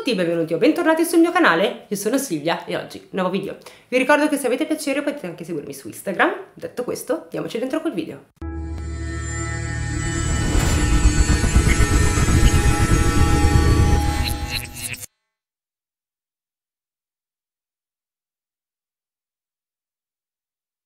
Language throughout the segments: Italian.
tutti, benvenuti o bentornati sul mio canale, io sono Silvia e oggi nuovo video. Vi ricordo che se avete piacere potete anche seguirmi su Instagram. Detto questo, andiamoci dentro col video.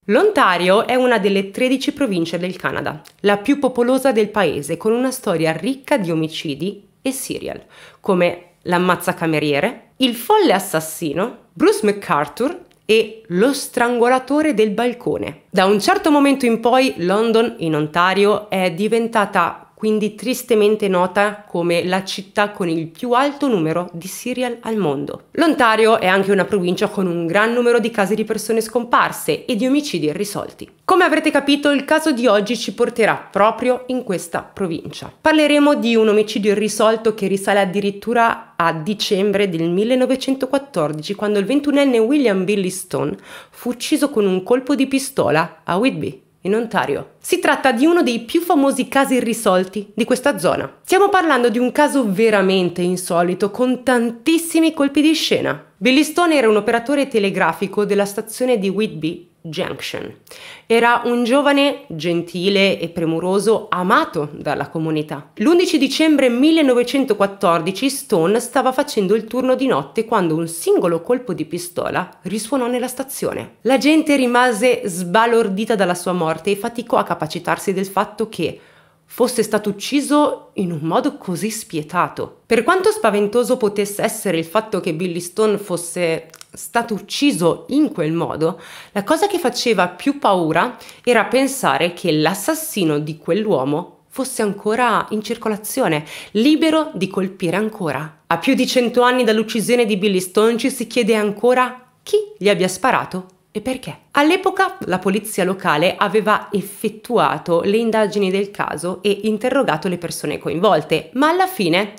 L'Ontario è una delle 13 province del Canada, la più popolosa del paese, con una storia ricca di omicidi e serial, come l'ammazzacameriere, il folle assassino, Bruce MacArthur e lo strangolatore del balcone. Da un certo momento in poi London, in Ontario, è diventata quindi tristemente nota come la città con il più alto numero di serial al mondo. L'Ontario è anche una provincia con un gran numero di casi di persone scomparse e di omicidi irrisolti. Come avrete capito, il caso di oggi ci porterà proprio in questa provincia. Parleremo di un omicidio irrisolto che risale addirittura a dicembre del 1914, quando il 21enne William Billy Stone fu ucciso con un colpo di pistola a Whitby in Ontario. Si tratta di uno dei più famosi casi irrisolti di questa zona. Stiamo parlando di un caso veramente insolito, con tantissimi colpi di scena. Billy Stone era un operatore telegrafico della stazione di Whitby Junction. Era un giovane gentile e premuroso, amato dalla comunità. L'11 dicembre 1914 Stone stava facendo il turno di notte quando un singolo colpo di pistola risuonò nella stazione. La gente rimase sbalordita dalla sua morte e faticò a capacitarsi del fatto che fosse stato ucciso in un modo così spietato. Per quanto spaventoso potesse essere il fatto che Billy Stone fosse stato ucciso in quel modo, la cosa che faceva più paura era pensare che l'assassino di quell'uomo fosse ancora in circolazione, libero di colpire ancora. A più di cento anni dall'uccisione di Billy Stone ci si chiede ancora chi gli abbia sparato e perché? All'epoca la polizia locale aveva effettuato le indagini del caso e interrogato le persone coinvolte, ma alla fine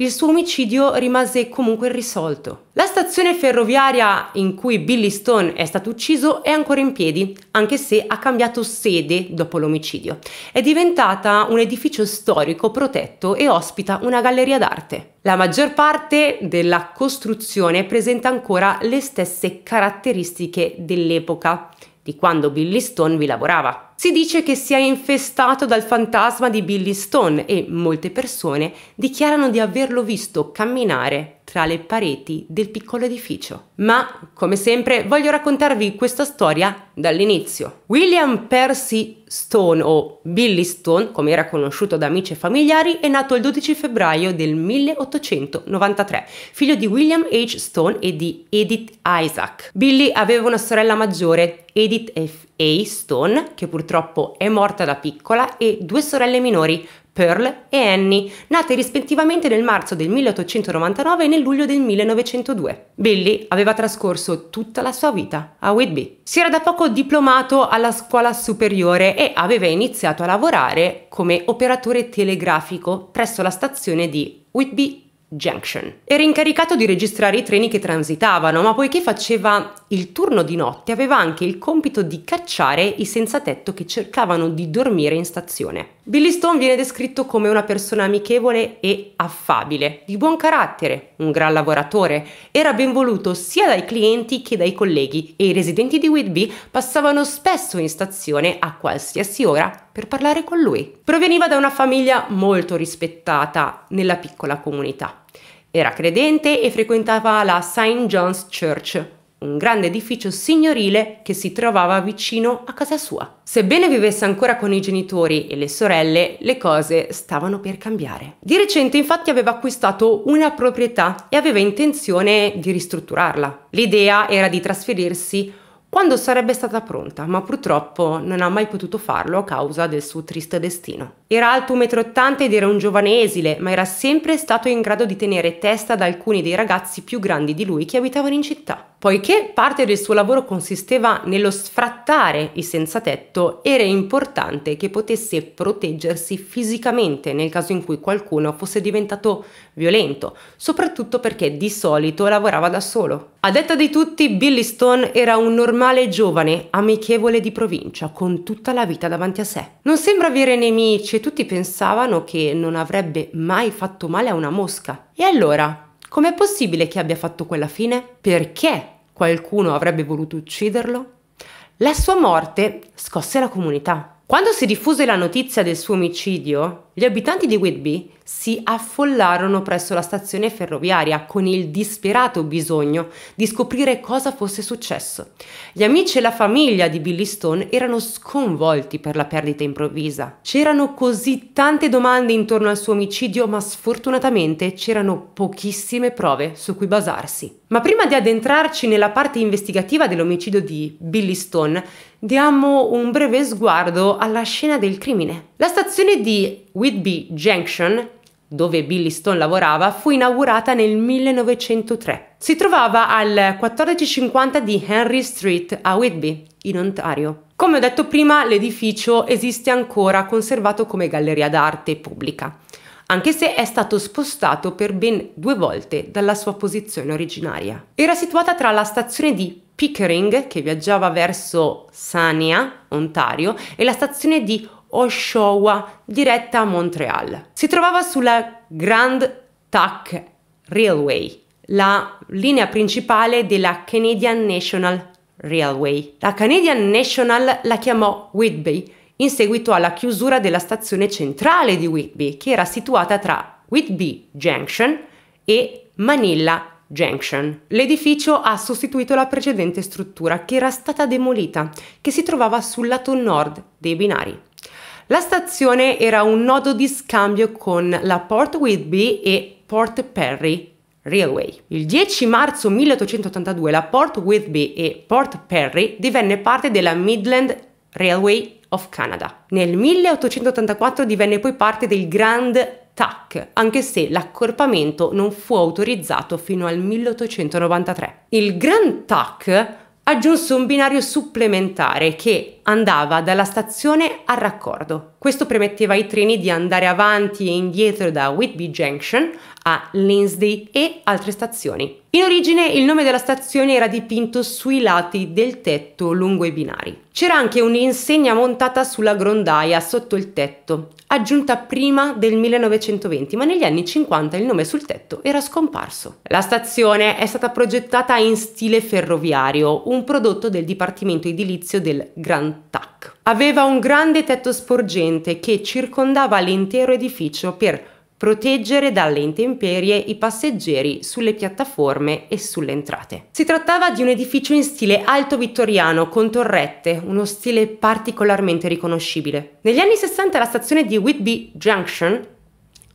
il suo omicidio rimase comunque irrisolto. La stazione ferroviaria in cui Billy Stone è stato ucciso è ancora in piedi, anche se ha cambiato sede dopo l'omicidio. È diventata un edificio storico protetto e ospita una galleria d'arte. La maggior parte della costruzione presenta ancora le stesse caratteristiche dell'epoca di quando Billy Stone vi lavorava. Si dice che sia infestato dal fantasma di Billy Stone e molte persone dichiarano di averlo visto camminare tra le pareti del piccolo edificio. Ma, come sempre, voglio raccontarvi questa storia dall'inizio. William Percy Stone, o Billy Stone, come era conosciuto da amici e familiari, è nato il 12 febbraio del 1893, figlio di William H. Stone e di Edith Isaac. Billy aveva una sorella maggiore, Edith F. A. Stone, che purtroppo è morta da piccola, e due sorelle minori, Pearl e Annie, nate rispettivamente nel marzo del 1899 e nel luglio del 1902. Billy aveva trascorso tutta la sua vita a Whitby. Si era da poco diplomato alla scuola superiore e aveva iniziato a lavorare come operatore telegrafico presso la stazione di Whitby Junction. Era incaricato di registrare i treni che transitavano, ma poiché faceva il turno di notte, aveva anche il compito di cacciare i senza tetto che cercavano di dormire in stazione. Billy Stone viene descritto come una persona amichevole e affabile, di buon carattere, un gran lavoratore, era ben voluto sia dai clienti che dai colleghi e i residenti di Whitby passavano spesso in stazione a qualsiasi ora per parlare con lui. Proveniva da una famiglia molto rispettata nella piccola comunità. Era credente e frequentava la St. John's Church, un grande edificio signorile che si trovava vicino a casa sua. Sebbene vivesse ancora con i genitori e le sorelle, le cose stavano per cambiare. Di recente infatti aveva acquistato una proprietà e aveva intenzione di ristrutturarla. L'idea era di trasferirsi quando sarebbe stata pronta, ma purtroppo non ha mai potuto farlo a causa del suo triste destino. Era alto 1,80 m ed era un giovane esile, ma era sempre stato in grado di tenere testa ad alcuni dei ragazzi più grandi di lui che abitavano in città. Poiché parte del suo lavoro consisteva nello sfrattare i senza tetto, era importante che potesse proteggersi fisicamente nel caso in cui qualcuno fosse diventato violento, soprattutto perché di solito lavorava da solo. A detta di tutti, Billy Stone era un normale giovane, amichevole di provincia, con tutta la vita davanti a sé. Non sembra avere nemici e tutti pensavano che non avrebbe mai fatto male a una mosca. E allora, Com'è possibile che abbia fatto quella fine? Perché qualcuno avrebbe voluto ucciderlo? La sua morte scosse la comunità. Quando si diffuse la notizia del suo omicidio, gli abitanti di Whitby si affollarono presso la stazione ferroviaria con il disperato bisogno di scoprire cosa fosse successo. Gli amici e la famiglia di Billy Stone erano sconvolti per la perdita improvvisa. C'erano così tante domande intorno al suo omicidio, ma sfortunatamente c'erano pochissime prove su cui basarsi. Ma prima di addentrarci nella parte investigativa dell'omicidio di Billy Stone, diamo un breve sguardo alla scena del crimine. La stazione di Whitby Junction dove Billy Stone lavorava, fu inaugurata nel 1903. Si trovava al 1450 di Henry Street a Whitby, in Ontario. Come ho detto prima, l'edificio esiste ancora conservato come galleria d'arte pubblica, anche se è stato spostato per ben due volte dalla sua posizione originaria. Era situata tra la stazione di Pickering, che viaggiava verso Sarnia, Ontario, e la stazione di Oshawa diretta a Montreal. Si trovava sulla Grand Tuck Railway, la linea principale della Canadian National Railway. La Canadian National la chiamò Whitby in seguito alla chiusura della stazione centrale di Whitby, che era situata tra Whitby Junction e Manila Junction. L'edificio ha sostituito la precedente struttura che era stata demolita, che si trovava sul lato nord dei binari. La stazione era un nodo di scambio con la Port Whitby e Port Perry Railway. Il 10 marzo 1882 la Port Whitby e Port Perry divenne parte della Midland Railway of Canada. Nel 1884 divenne poi parte del Grand TAC, anche se l'accorpamento non fu autorizzato fino al 1893. Il Grand TAC aggiunse un binario supplementare che andava dalla stazione al raccordo. Questo permetteva ai treni di andare avanti e indietro da Whitby Junction a Lindsay e altre stazioni. In origine il nome della stazione era dipinto sui lati del tetto lungo i binari. C'era anche un'insegna montata sulla grondaia sotto il tetto, aggiunta prima del 1920, ma negli anni 50 il nome sul tetto era scomparso. La stazione è stata progettata in stile ferroviario, un prodotto del Dipartimento Edilizio del Grand TAC. Aveva un grande tetto sporgente che circondava l'intero edificio per proteggere dalle intemperie i passeggeri sulle piattaforme e sulle entrate. Si trattava di un edificio in stile alto vittoriano con torrette, uno stile particolarmente riconoscibile. Negli anni 60 la stazione di Whitby Junction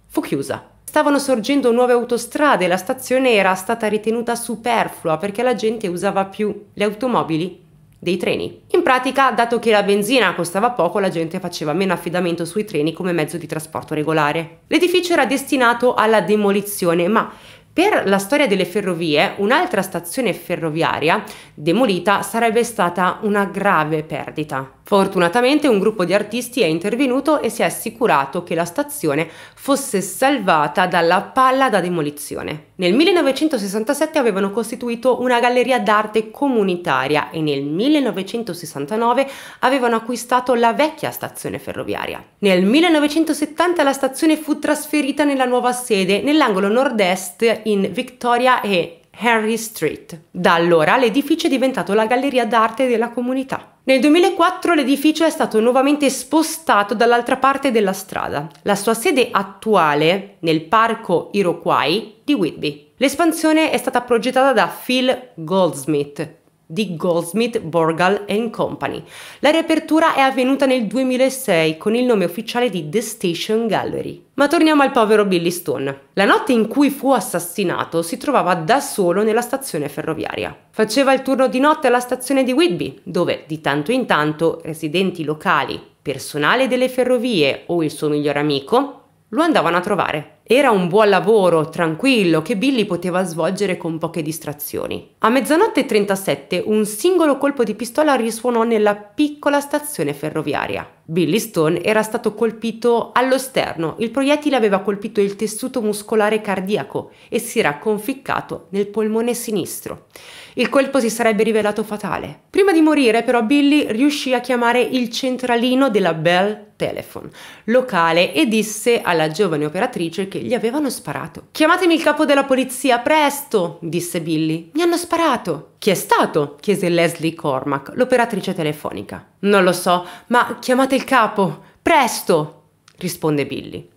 fu chiusa. Stavano sorgendo nuove autostrade e la stazione era stata ritenuta superflua perché la gente usava più le automobili dei treni. In pratica, dato che la benzina costava poco, la gente faceva meno affidamento sui treni come mezzo di trasporto regolare. L'edificio era destinato alla demolizione, ma per la storia delle ferrovie, un'altra stazione ferroviaria demolita sarebbe stata una grave perdita. Fortunatamente un gruppo di artisti è intervenuto e si è assicurato che la stazione fosse salvata dalla palla da demolizione. Nel 1967 avevano costituito una galleria d'arte comunitaria e nel 1969 avevano acquistato la vecchia stazione ferroviaria. Nel 1970 la stazione fu trasferita nella nuova sede nell'angolo nord-est in Victoria e Henry Street. Da allora l'edificio è diventato la galleria d'arte della comunità. Nel 2004 l'edificio è stato nuovamente spostato dall'altra parte della strada. La sua sede attuale nel parco Iroquois di Whitby. L'espansione è stata progettata da Phil Goldsmith, di Goldsmith, Borgal Company. La riapertura è avvenuta nel 2006 con il nome ufficiale di The Station Gallery. Ma torniamo al povero Billy Stone. La notte in cui fu assassinato si trovava da solo nella stazione ferroviaria. Faceva il turno di notte alla stazione di Whitby, dove di tanto in tanto residenti locali, personale delle ferrovie o il suo migliore amico lo andavano a trovare. Era un buon lavoro, tranquillo, che Billy poteva svolgere con poche distrazioni. A mezzanotte e 37 un singolo colpo di pistola risuonò nella piccola stazione ferroviaria. Billy Stone era stato colpito allo sterno, il proiettile aveva colpito il tessuto muscolare cardiaco e si era conficcato nel polmone sinistro. Il colpo si sarebbe rivelato fatale. Prima di morire però Billy riuscì a chiamare il centralino della Bell Telephone locale e disse alla giovane operatrice che gli avevano sparato. Chiamatemi il capo della polizia, presto! disse Billy. Mi hanno sparato. Chi è stato? chiese Leslie Cormack, l'operatrice telefonica. Non lo so, ma chiamate il capo, presto! risponde Billy.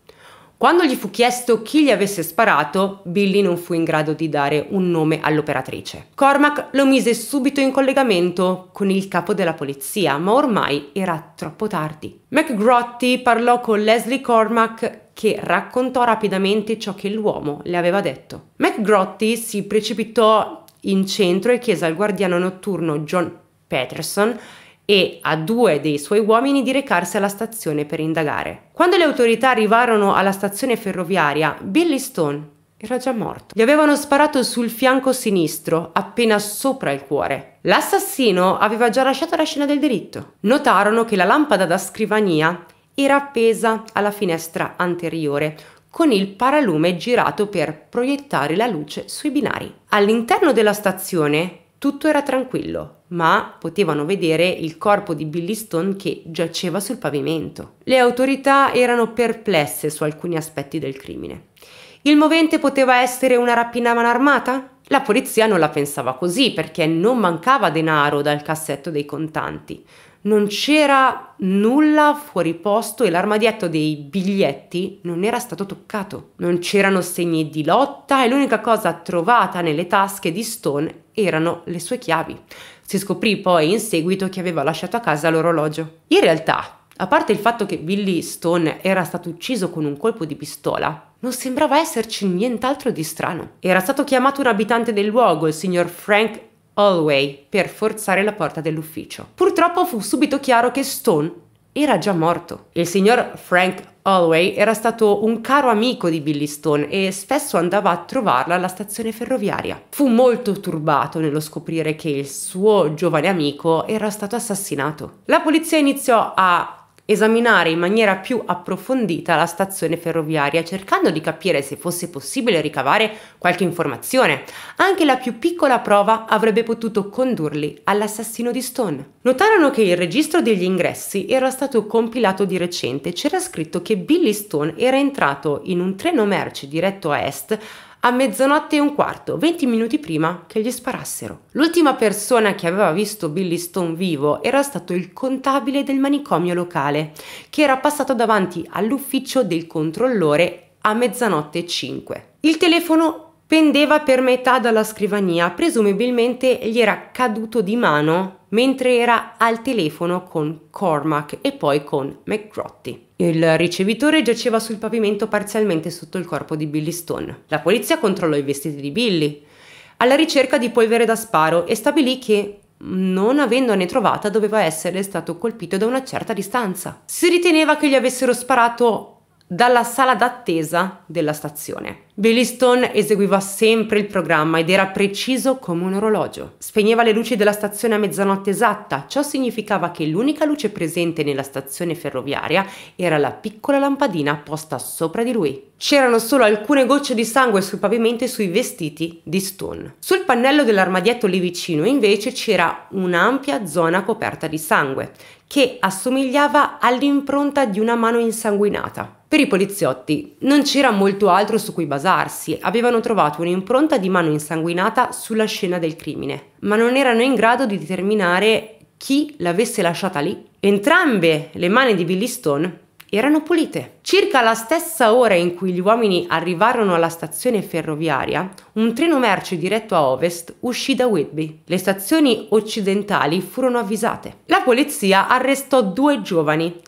Quando gli fu chiesto chi gli avesse sparato, Billy non fu in grado di dare un nome all'operatrice. Cormac lo mise subito in collegamento con il capo della polizia, ma ormai era troppo tardi. McGrotty parlò con Leslie Cormac che raccontò rapidamente ciò che l'uomo le aveva detto. McGrotty si precipitò in centro e chiese al guardiano notturno John Peterson e a due dei suoi uomini di recarsi alla stazione per indagare. Quando le autorità arrivarono alla stazione ferroviaria, Billy Stone era già morto. Gli avevano sparato sul fianco sinistro, appena sopra il cuore. L'assassino aveva già lasciato la scena del delitto. Notarono che la lampada da scrivania era appesa alla finestra anteriore, con il paralume girato per proiettare la luce sui binari. All'interno della stazione tutto era tranquillo, ma potevano vedere il corpo di Billy Stone che giaceva sul pavimento. Le autorità erano perplesse su alcuni aspetti del crimine. Il movente poteva essere una rapina a mano armata? La polizia non la pensava così perché non mancava denaro dal cassetto dei contanti. Non c'era nulla fuori posto e l'armadietto dei biglietti non era stato toccato. Non c'erano segni di lotta e l'unica cosa trovata nelle tasche di Stone erano le sue chiavi. Si scoprì poi in seguito che aveva lasciato a casa l'orologio. In realtà, a parte il fatto che Billy Stone era stato ucciso con un colpo di pistola, non sembrava esserci nient'altro di strano. Era stato chiamato un abitante del luogo, il signor Frank Holloway, per forzare la porta dell'ufficio. Purtroppo fu subito chiaro che Stone era già morto. Il signor Frank Holloway era stato un caro amico di Billy Stone e spesso andava a trovarla alla stazione ferroviaria. Fu molto turbato nello scoprire che il suo giovane amico era stato assassinato. La polizia iniziò a esaminare in maniera più approfondita la stazione ferroviaria cercando di capire se fosse possibile ricavare qualche informazione. Anche la più piccola prova avrebbe potuto condurli all'assassino di Stone. Notarono che il registro degli ingressi era stato compilato di recente. C'era scritto che Billy Stone era entrato in un treno merci diretto a est a mezzanotte e un quarto, 20 minuti prima che gli sparassero. L'ultima persona che aveva visto Billy Stone vivo era stato il contabile del manicomio locale, che era passato davanti all'ufficio del controllore a mezzanotte e 5. Il telefono pendeva per metà dalla scrivania, presumibilmente gli era caduto di mano mentre era al telefono con Cormac e poi con McGrotty. Il ricevitore giaceva sul pavimento parzialmente sotto il corpo di Billy Stone. La polizia controllò i vestiti di Billy, alla ricerca di polvere da sparo e stabilì che, non avendone trovata, doveva essere stato colpito da una certa distanza. Si riteneva che gli avessero sparato dalla sala d'attesa della stazione. Billy Stone eseguiva sempre il programma ed era preciso come un orologio. Spegneva le luci della stazione a mezzanotte esatta, ciò significava che l'unica luce presente nella stazione ferroviaria era la piccola lampadina posta sopra di lui. C'erano solo alcune gocce di sangue sul pavimento e sui vestiti di Stone. Sul pannello dell'armadietto lì vicino invece c'era un'ampia zona coperta di sangue, che assomigliava all'impronta di una mano insanguinata. Per i poliziotti non c'era molto altro su cui basarsi, avevano trovato un'impronta di mano insanguinata sulla scena del crimine, ma non erano in grado di determinare chi l'avesse lasciata lì. Entrambe le mani di Billy Stone erano pulite. Circa alla stessa ora in cui gli uomini arrivarono alla stazione ferroviaria, un treno merci diretto a ovest uscì da Whitby. Le stazioni occidentali furono avvisate. La polizia arrestò due giovani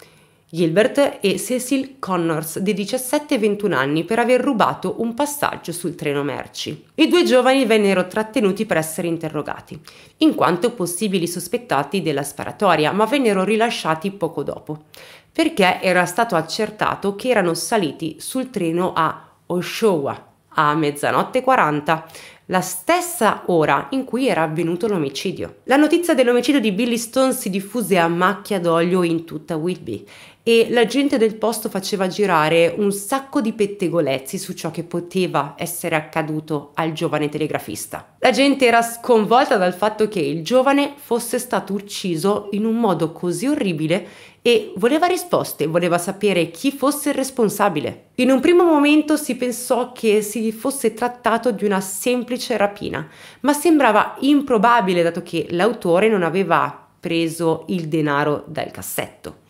Gilbert e Cecil Connors di 17 e 21 anni per aver rubato un passaggio sul treno merci. I due giovani vennero trattenuti per essere interrogati, in quanto possibili sospettati della sparatoria, ma vennero rilasciati poco dopo, perché era stato accertato che erano saliti sul treno a Oshawa a mezzanotte 40 la stessa ora in cui era avvenuto l'omicidio. La notizia dell'omicidio di Billy Stone si diffuse a macchia d'olio in tutta Whitby e la gente del posto faceva girare un sacco di pettegolezzi su ciò che poteva essere accaduto al giovane telegrafista. La gente era sconvolta dal fatto che il giovane fosse stato ucciso in un modo così orribile e voleva risposte, voleva sapere chi fosse il responsabile. In un primo momento si pensò che si fosse trattato di una semplice rapina, ma sembrava improbabile dato che l'autore non aveva preso il denaro dal cassetto.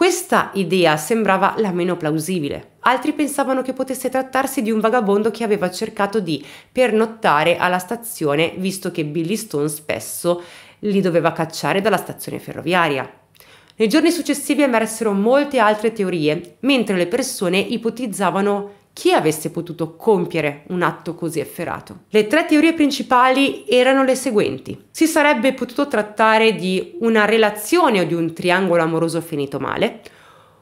Questa idea sembrava la meno plausibile. Altri pensavano che potesse trattarsi di un vagabondo che aveva cercato di pernottare alla stazione, visto che Billy Stone spesso li doveva cacciare dalla stazione ferroviaria. Nei giorni successivi emersero molte altre teorie, mentre le persone ipotizzavano chi avesse potuto compiere un atto così efferato. Le tre teorie principali erano le seguenti. Si sarebbe potuto trattare di una relazione o di un triangolo amoroso finito male,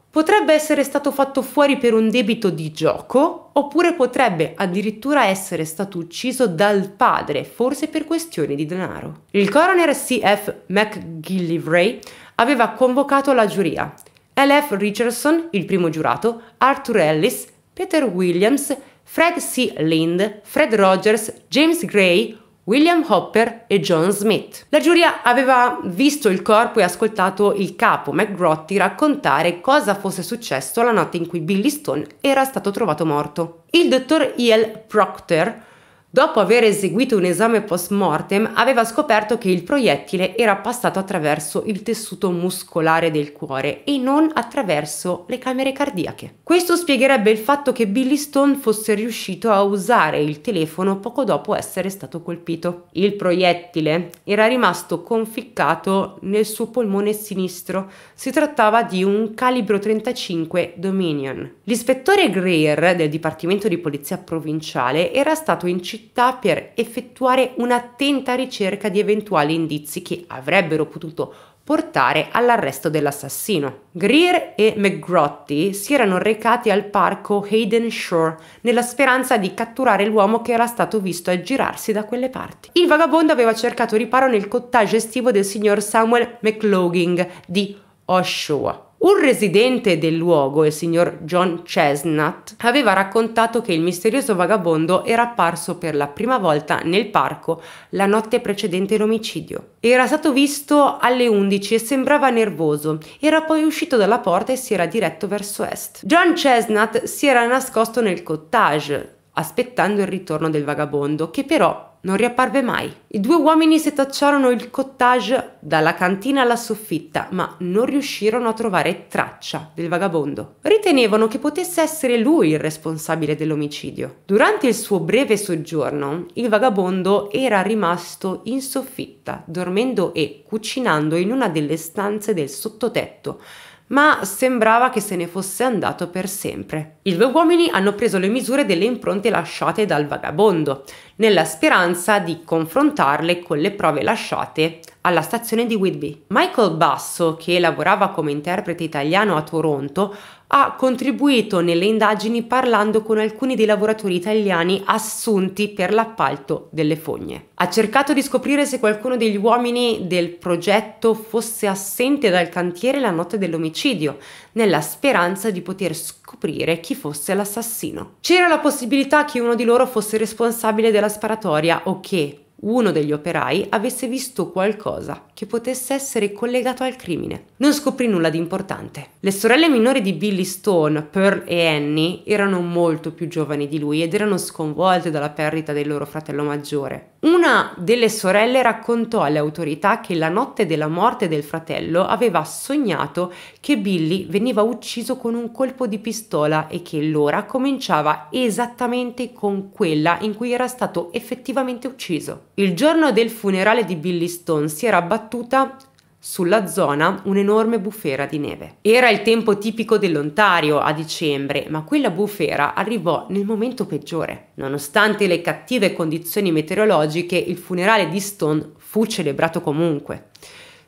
potrebbe essere stato fatto fuori per un debito di gioco, oppure potrebbe addirittura essere stato ucciso dal padre, forse per questioni di denaro. Il coroner C.F. McGillivray aveva convocato la giuria. L.F. Richardson, il primo giurato, Arthur Ellis, Peter Williams, Fred C. Lind, Fred Rogers, James Gray, William Hopper e John Smith. La giuria aveva visto il corpo e ascoltato il capo McGrotty raccontare cosa fosse successo la notte in cui Billy Stone era stato trovato morto. Il dottor E.L. Proctor Dopo aver eseguito un esame post mortem, aveva scoperto che il proiettile era passato attraverso il tessuto muscolare del cuore e non attraverso le camere cardiache. Questo spiegherebbe il fatto che Billy Stone fosse riuscito a usare il telefono poco dopo essere stato colpito. Il proiettile era rimasto conficcato nel suo polmone sinistro. Si trattava di un calibro 35 Dominion. L'ispettore Greer del Dipartimento di Polizia Provinciale era stato incitato città per effettuare un'attenta ricerca di eventuali indizi che avrebbero potuto portare all'arresto dell'assassino. Greer e McGrotty si erano recati al parco Hayden Shore nella speranza di catturare l'uomo che era stato visto aggirarsi da quelle parti. Il vagabondo aveva cercato riparo nel cottage estivo del signor Samuel McLaughlin di Oshawa. Un residente del luogo, il signor John Chestnut, aveva raccontato che il misterioso vagabondo era apparso per la prima volta nel parco la notte precedente l'omicidio. Era stato visto alle 11 e sembrava nervoso. Era poi uscito dalla porta e si era diretto verso est. John Chestnut si era nascosto nel cottage, aspettando il ritorno del vagabondo, che però non riapparve mai. I due uomini setacciarono il cottage dalla cantina alla soffitta, ma non riuscirono a trovare traccia del vagabondo. Ritenevano che potesse essere lui il responsabile dell'omicidio. Durante il suo breve soggiorno, il vagabondo era rimasto in soffitta, dormendo e cucinando in una delle stanze del sottotetto, ma sembrava che se ne fosse andato per sempre. I due uomini hanno preso le misure delle impronte lasciate dal vagabondo, nella speranza di confrontarle con le prove lasciate alla stazione di Whitby. Michael Basso, che lavorava come interprete italiano a Toronto, ha contribuito nelle indagini parlando con alcuni dei lavoratori italiani assunti per l'appalto delle fogne. Ha cercato di scoprire se qualcuno degli uomini del progetto fosse assente dal cantiere la notte dell'omicidio, nella speranza di poter scoprire chi fosse l'assassino. C'era la possibilità che uno di loro fosse responsabile della sparatoria o che, uno degli operai avesse visto qualcosa che potesse essere collegato al crimine. Non scoprì nulla di importante. Le sorelle minori di Billy Stone, Pearl e Annie, erano molto più giovani di lui ed erano sconvolte dalla perdita del loro fratello maggiore. Una delle sorelle raccontò alle autorità che la notte della morte del fratello aveva sognato che Billy veniva ucciso con un colpo di pistola e che l'ora cominciava esattamente con quella in cui era stato effettivamente ucciso. Il giorno del funerale di Billy Stone si era abbattuta sulla zona un'enorme bufera di neve. Era il tempo tipico dell'Ontario a dicembre, ma quella bufera arrivò nel momento peggiore. Nonostante le cattive condizioni meteorologiche, il funerale di Stone fu celebrato comunque.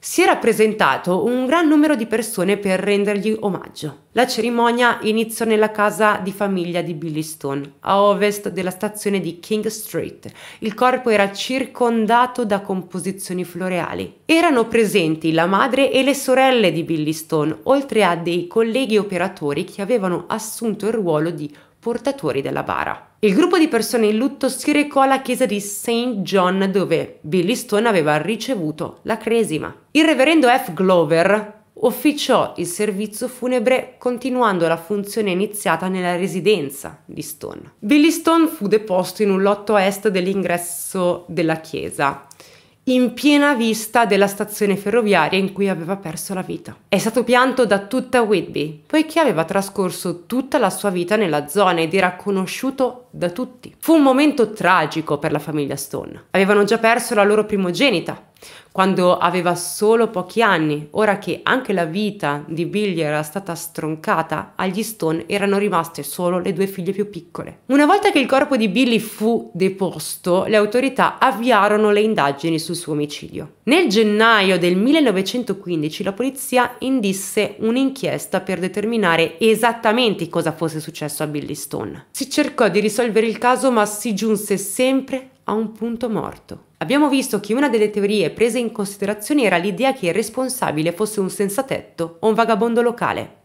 Si era presentato un gran numero di persone per rendergli omaggio. La cerimonia iniziò nella casa di famiglia di Billy Stone, a ovest della stazione di King Street. Il corpo era circondato da composizioni floreali. Erano presenti la madre e le sorelle di Billy Stone, oltre a dei colleghi operatori che avevano assunto il ruolo di portatori della bara. Il gruppo di persone in lutto si recò alla chiesa di St. John dove Billy Stone aveva ricevuto la cresima. Il reverendo F. Glover officiò il servizio funebre continuando la funzione iniziata nella residenza di Stone. Billy Stone fu deposto in un lotto a est dell'ingresso della chiesa in piena vista della stazione ferroviaria in cui aveva perso la vita. È stato pianto da tutta Whitby, poiché aveva trascorso tutta la sua vita nella zona ed era conosciuto da tutti. Fu un momento tragico per la famiglia Stone. Avevano già perso la loro primogenita, quando aveva solo pochi anni, ora che anche la vita di Billy era stata stroncata, agli Stone erano rimaste solo le due figlie più piccole. Una volta che il corpo di Billy fu deposto, le autorità avviarono le indagini sul suo omicidio. Nel gennaio del 1915 la polizia indisse un'inchiesta per determinare esattamente cosa fosse successo a Billy Stone. Si cercò di risolvere il caso ma si giunse sempre a un punto morto. Abbiamo visto che una delle teorie prese in considerazione era l'idea che il responsabile fosse un senzatetto o un vagabondo locale.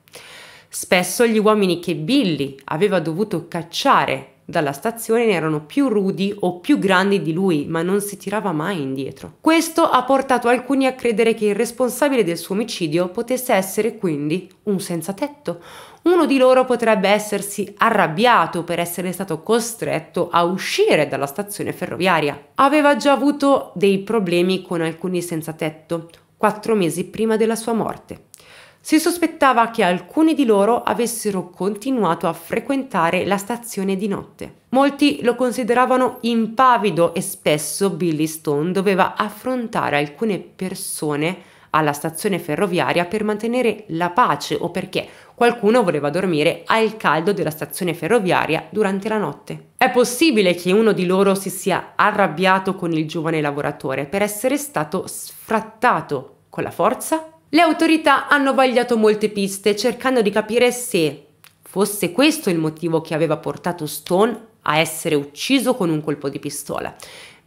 Spesso gli uomini che Billy aveva dovuto cacciare dalla stazione erano più rudi o più grandi di lui, ma non si tirava mai indietro. Questo ha portato alcuni a credere che il responsabile del suo omicidio potesse essere quindi un senza tetto. Uno di loro potrebbe essersi arrabbiato per essere stato costretto a uscire dalla stazione ferroviaria. Aveva già avuto dei problemi con alcuni senza tetto, quattro mesi prima della sua morte. Si sospettava che alcuni di loro avessero continuato a frequentare la stazione di notte. Molti lo consideravano impavido e spesso Billy Stone doveva affrontare alcune persone alla stazione ferroviaria per mantenere la pace o perché qualcuno voleva dormire al caldo della stazione ferroviaria durante la notte. È possibile che uno di loro si sia arrabbiato con il giovane lavoratore per essere stato sfrattato con la forza le autorità hanno vagliato molte piste cercando di capire se fosse questo il motivo che aveva portato Stone a essere ucciso con un colpo di pistola.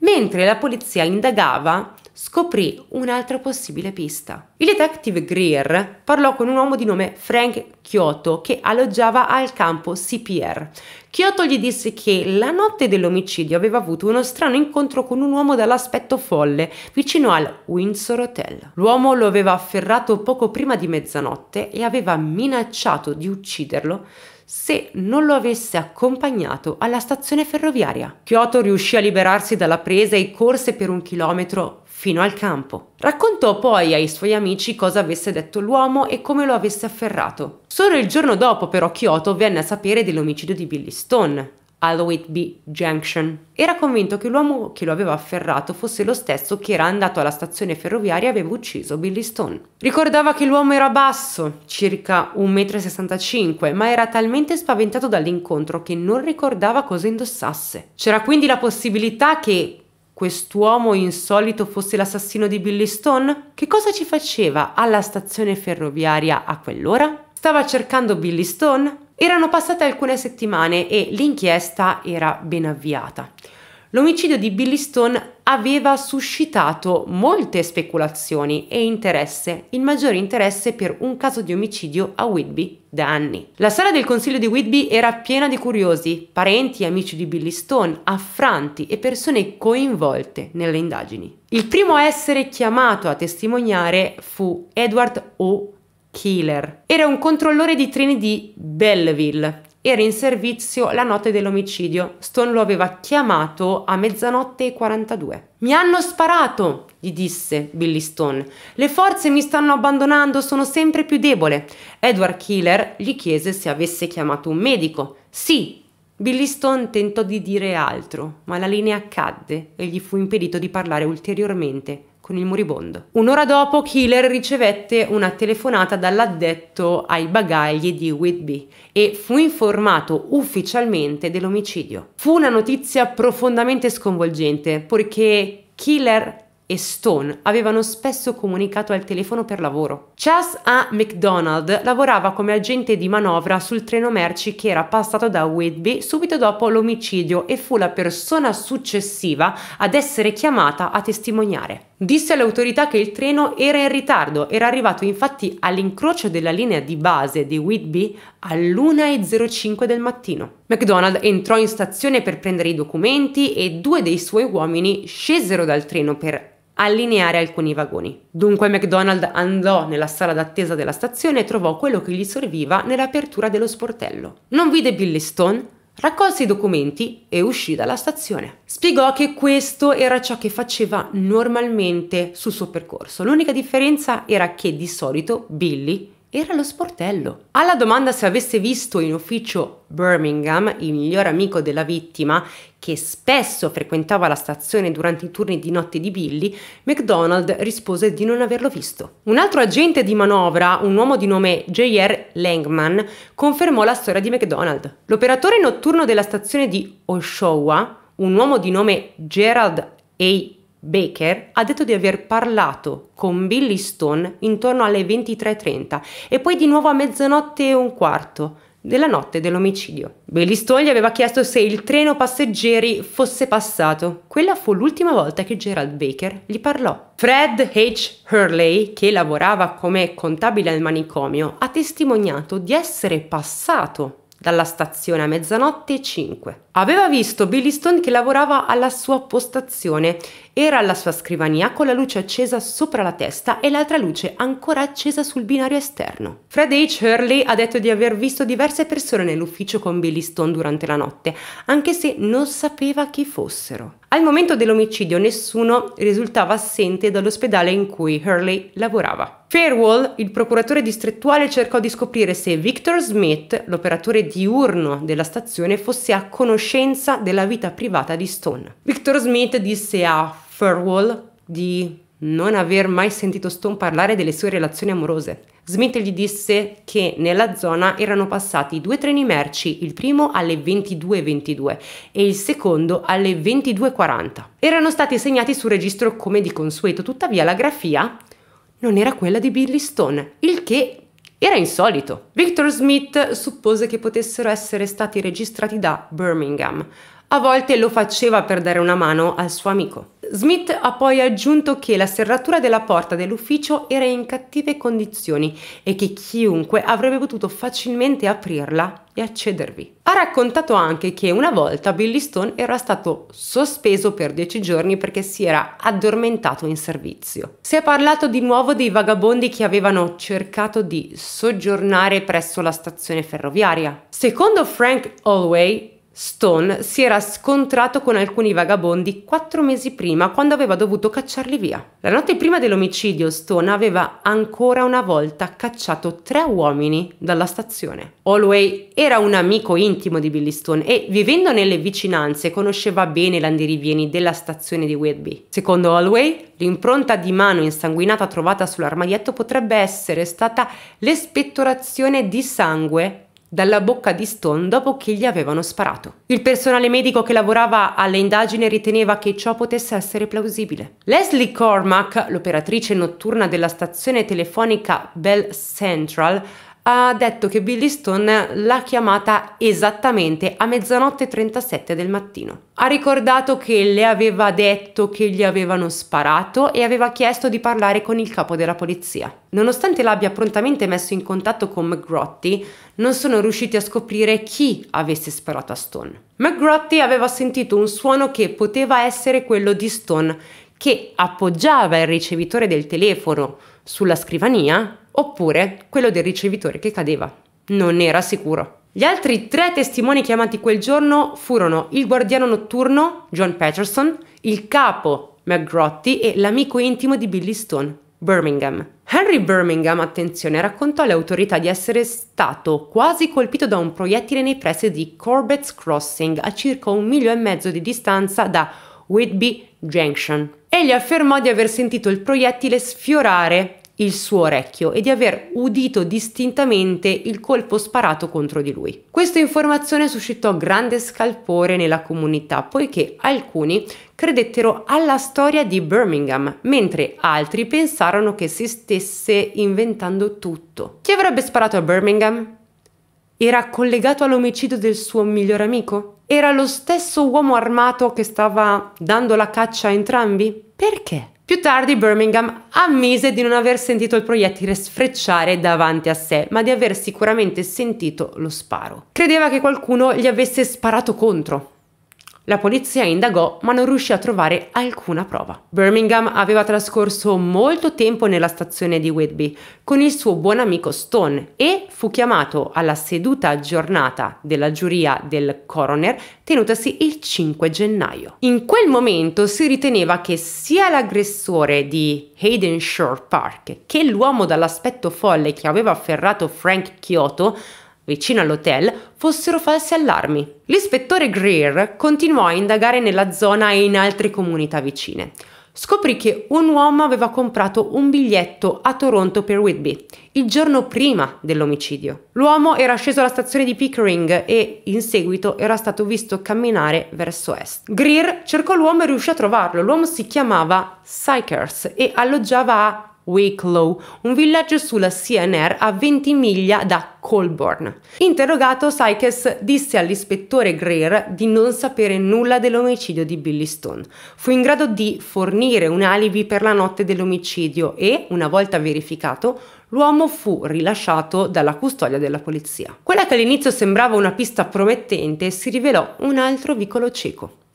Mentre la polizia indagava, scoprì un'altra possibile pista. Il detective Greer parlò con un uomo di nome Frank Kyoto che alloggiava al campo CPR. Kyoto gli disse che la notte dell'omicidio aveva avuto uno strano incontro con un uomo dall'aspetto folle vicino al Windsor Hotel. L'uomo lo aveva afferrato poco prima di mezzanotte e aveva minacciato di ucciderlo se non lo avesse accompagnato alla stazione ferroviaria. Kyoto riuscì a liberarsi dalla presa e corse per un chilometro fino al campo. Raccontò poi ai suoi amici cosa avesse detto l'uomo e come lo avesse afferrato. Solo il giorno dopo però Kyoto venne a sapere dell'omicidio di Billy Stone al Whitby Junction. Era convinto che l'uomo che lo aveva afferrato fosse lo stesso che era andato alla stazione ferroviaria e aveva ucciso Billy Stone. Ricordava che l'uomo era basso, circa 1,65 m, ma era talmente spaventato dall'incontro che non ricordava cosa indossasse. C'era quindi la possibilità che quest'uomo insolito fosse l'assassino di Billy Stone? Che cosa ci faceva alla stazione ferroviaria a quell'ora? Stava cercando Billy Stone? Erano passate alcune settimane e l'inchiesta era ben avviata. L'omicidio di Billy Stone aveva suscitato molte speculazioni e interesse, il maggiore interesse per un caso di omicidio a Whitby da anni. La sala del consiglio di Whitby era piena di curiosi, parenti e amici di Billy Stone, affranti e persone coinvolte nelle indagini. Il primo a essere chiamato a testimoniare fu Edward O. Keeler. Era un controllore di treni di Belleville era in servizio la notte dell'omicidio. Stone lo aveva chiamato a mezzanotte e 42. Mi hanno sparato, gli disse Billy Stone. Le forze mi stanno abbandonando, sono sempre più debole. Edward Killer gli chiese se avesse chiamato un medico. Sì. Billy Stone tentò di dire altro, ma la linea cadde e gli fu impedito di parlare ulteriormente con il moribondo. Un'ora dopo Killer ricevette una telefonata dall'addetto ai bagagli di Whitby e fu informato ufficialmente dell'omicidio. Fu una notizia profondamente sconvolgente poiché Killer e Stone avevano spesso comunicato al telefono per lavoro. Chas A. McDonald lavorava come agente di manovra sul treno merci che era passato da Whitby subito dopo l'omicidio e fu la persona successiva ad essere chiamata a testimoniare. Disse alle autorità che il treno era in ritardo, era arrivato infatti all'incrocio della linea di base di Whitby all'1.05 del mattino. McDonald entrò in stazione per prendere i documenti e due dei suoi uomini scesero dal treno per allineare alcuni vagoni. Dunque McDonald andò nella sala d'attesa della stazione e trovò quello che gli serviva nell'apertura dello sportello. Non vide Billy Stone, raccolse i documenti e uscì dalla stazione. Spiegò che questo era ciò che faceva normalmente sul suo percorso. L'unica differenza era che di solito Billy era lo sportello. Alla domanda se avesse visto in ufficio Birmingham, il miglior amico della vittima, che spesso frequentava la stazione durante i turni di notte di Billy, McDonald rispose di non averlo visto. Un altro agente di manovra, un uomo di nome J.R. Langman, confermò la storia di McDonald. L'operatore notturno della stazione di Oshawa, un uomo di nome Gerald A. Baker ha detto di aver parlato con Billy Stone intorno alle 23.30 e poi di nuovo a mezzanotte e un quarto della notte dell'omicidio. Billy Stone gli aveva chiesto se il treno passeggeri fosse passato. Quella fu l'ultima volta che Gerald Baker gli parlò. Fred H. Hurley, che lavorava come contabile al manicomio, ha testimoniato di essere passato dalla stazione a mezzanotte e 5. Aveva visto Billy Stone che lavorava alla sua postazione. Era alla sua scrivania con la luce accesa sopra la testa e l'altra luce ancora accesa sul binario esterno. Fred H. Hurley ha detto di aver visto diverse persone nell'ufficio con Billy Stone durante la notte, anche se non sapeva chi fossero. Al momento dell'omicidio nessuno risultava assente dall'ospedale in cui Hurley lavorava. Fairwall, il procuratore distrettuale, cercò di scoprire se Victor Smith, l'operatore diurno della stazione, fosse a conoscenza della vita privata di Stone. Victor Smith disse a Fairwall di non aver mai sentito Stone parlare delle sue relazioni amorose. Smith gli disse che nella zona erano passati due treni merci, il primo alle 22.22 e il secondo alle 22.40. Erano stati segnati sul registro come di consueto, tuttavia la grafia non era quella di Billy Stone, il che era insolito. Victor Smith suppose che potessero essere stati registrati da Birmingham, a volte lo faceva per dare una mano al suo amico. Smith ha poi aggiunto che la serratura della porta dell'ufficio era in cattive condizioni e che chiunque avrebbe potuto facilmente aprirla e accedervi. Ha raccontato anche che una volta Billy Stone era stato sospeso per 10 giorni perché si era addormentato in servizio. Si è parlato di nuovo dei vagabondi che avevano cercato di soggiornare presso la stazione ferroviaria. Secondo Frank Holloway, Stone si era scontrato con alcuni vagabondi quattro mesi prima quando aveva dovuto cacciarli via. La notte prima dell'omicidio Stone aveva ancora una volta cacciato tre uomini dalla stazione. Holloway era un amico intimo di Billy Stone e vivendo nelle vicinanze conosceva bene l'andirivieni della stazione di Whitby. Secondo Holloway, l'impronta di mano insanguinata trovata sull'armadietto potrebbe essere stata l'espettorazione di sangue dalla bocca di Stone dopo che gli avevano sparato. Il personale medico che lavorava alle indagini riteneva che ciò potesse essere plausibile. Leslie Cormack, l'operatrice notturna della stazione telefonica Bell Central, ha detto che Billy Stone l'ha chiamata esattamente a mezzanotte 37 del mattino. Ha ricordato che le aveva detto che gli avevano sparato e aveva chiesto di parlare con il capo della polizia. Nonostante l'abbia prontamente messo in contatto con McGrotty, non sono riusciti a scoprire chi avesse sparato a Stone. McGrotty aveva sentito un suono che poteva essere quello di Stone, che appoggiava il ricevitore del telefono sulla scrivania oppure quello del ricevitore che cadeva. Non era sicuro. Gli altri tre testimoni chiamati quel giorno furono il guardiano notturno John Patterson, il capo McGrotty e l'amico intimo di Billy Stone, Birmingham. Henry Birmingham, attenzione, raccontò alle autorità di essere stato quasi colpito da un proiettile nei pressi di Corbett's Crossing, a circa un miglio e mezzo di distanza da Whitby Junction. Egli affermò di aver sentito il proiettile sfiorare il suo orecchio e di aver udito distintamente il colpo sparato contro di lui. Questa informazione suscitò grande scalpore nella comunità, poiché alcuni credettero alla storia di Birmingham, mentre altri pensarono che si stesse inventando tutto. Chi avrebbe sparato a Birmingham? Era collegato all'omicidio del suo migliore amico? Era lo stesso uomo armato che stava dando la caccia a entrambi? Perché? Più tardi Birmingham ammise di non aver sentito il proiettile sfrecciare davanti a sé, ma di aver sicuramente sentito lo sparo. Credeva che qualcuno gli avesse sparato contro. La polizia indagò ma non riuscì a trovare alcuna prova. Birmingham aveva trascorso molto tempo nella stazione di Whitby con il suo buon amico Stone e fu chiamato alla seduta giornata della giuria del coroner tenutasi il 5 gennaio. In quel momento si riteneva che sia l'aggressore di Hayden Shore Park che l'uomo dall'aspetto folle che aveva afferrato Frank Kyoto vicino all'hotel, fossero falsi allarmi. L'ispettore Greer continuò a indagare nella zona e in altre comunità vicine. Scoprì che un uomo aveva comprato un biglietto a Toronto per Whitby, il giorno prima dell'omicidio. L'uomo era sceso alla stazione di Pickering e in seguito era stato visto camminare verso est. Greer cercò l'uomo e riuscì a trovarlo. L'uomo si chiamava Sykers e alloggiava a Wicklow, un villaggio sulla CNR a 20 miglia da Colborne. Interrogato, Sykes disse all'ispettore Greer di non sapere nulla dell'omicidio di Billy Stone. Fu in grado di fornire un alibi per la notte dell'omicidio e, una volta verificato, l'uomo fu rilasciato dalla custodia della polizia. Quella che all'inizio sembrava una pista promettente si rivelò un altro vicolo cieco.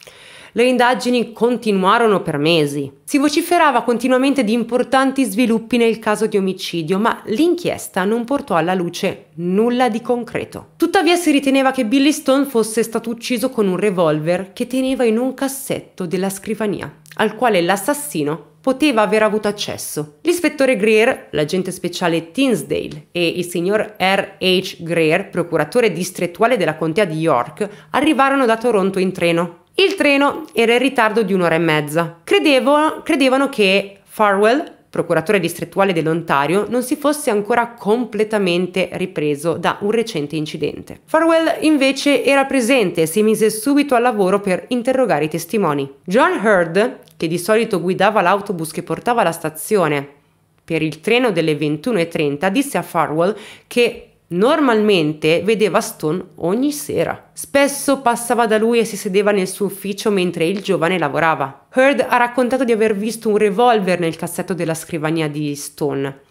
Le indagini continuarono per mesi. Si vociferava continuamente di importanti sviluppi nel caso di omicidio, ma l'inchiesta non portò alla luce nulla di concreto. Tuttavia si riteneva che Billy Stone fosse stato ucciso con un revolver che teneva in un cassetto della scrivania, al quale l'assassino poteva aver avuto accesso. L'ispettore Greer, l'agente speciale Tinsdale e il signor R. H. Greer, procuratore distrettuale della contea di York, arrivarono da Toronto in treno. Il treno era in ritardo di un'ora e mezza. Credevo, credevano che Farwell, procuratore distrettuale dell'Ontario, non si fosse ancora completamente ripreso da un recente incidente. Farwell invece era presente e si mise subito al lavoro per interrogare i testimoni. John Hurd, che di solito guidava l'autobus che portava alla stazione per il treno delle 21.30, disse a Farwell che Normalmente vedeva Stone ogni sera. Spesso passava da lui e si sedeva nel suo ufficio mentre il giovane lavorava. Heard ha raccontato di aver visto un revolver nel cassetto della scrivania di Stone,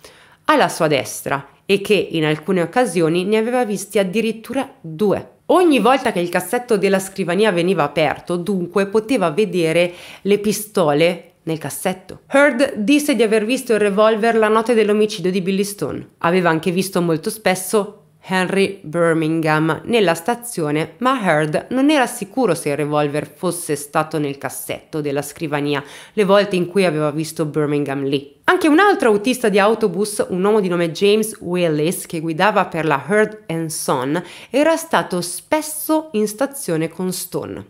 alla sua destra, e che in alcune occasioni ne aveva visti addirittura due. Ogni volta che il cassetto della scrivania veniva aperto, dunque poteva vedere le pistole nel cassetto. Heard disse di aver visto il revolver la notte dell'omicidio di Billy Stone. Aveva anche visto molto spesso Henry Birmingham nella stazione, ma Heard non era sicuro se il revolver fosse stato nel cassetto della scrivania le volte in cui aveva visto Birmingham lì. Anche un altro autista di autobus, un uomo di nome James Willis, che guidava per la Heard Son, era stato spesso in stazione con Stone.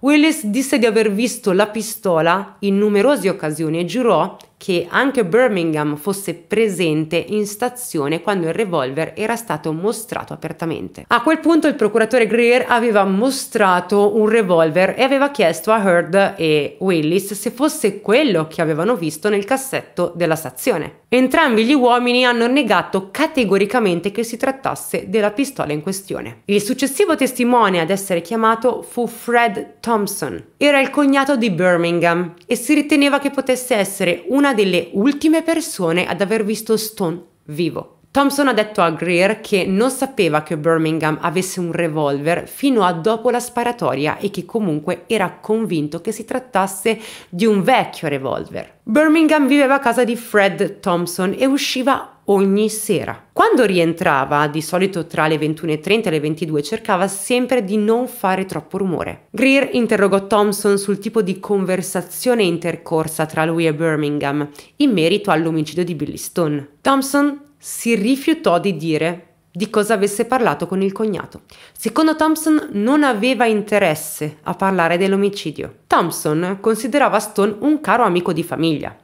Willis disse di aver visto la pistola in numerose occasioni e giurò che anche Birmingham fosse presente in stazione quando il revolver era stato mostrato apertamente. A quel punto il procuratore Greer aveva mostrato un revolver e aveva chiesto a Heard e Willis se fosse quello che avevano visto nel cassetto della stazione. Entrambi gli uomini hanno negato categoricamente che si trattasse della pistola in questione. Il successivo testimone ad essere chiamato fu Fred Thompson. Era il cognato di Birmingham e si riteneva che potesse essere una una delle ultime persone ad aver visto Stone vivo. Thompson ha detto a Greer che non sapeva che Birmingham avesse un revolver fino a dopo la sparatoria e che comunque era convinto che si trattasse di un vecchio revolver. Birmingham viveva a casa di Fred Thompson e usciva ogni sera. Quando rientrava, di solito tra le 21.30 e le 22, cercava sempre di non fare troppo rumore. Greer interrogò Thompson sul tipo di conversazione intercorsa tra lui e Birmingham in merito all'omicidio di Billy Stone. Thompson si rifiutò di dire di cosa avesse parlato con il cognato. Secondo Thompson non aveva interesse a parlare dell'omicidio. Thompson considerava Stone un caro amico di famiglia.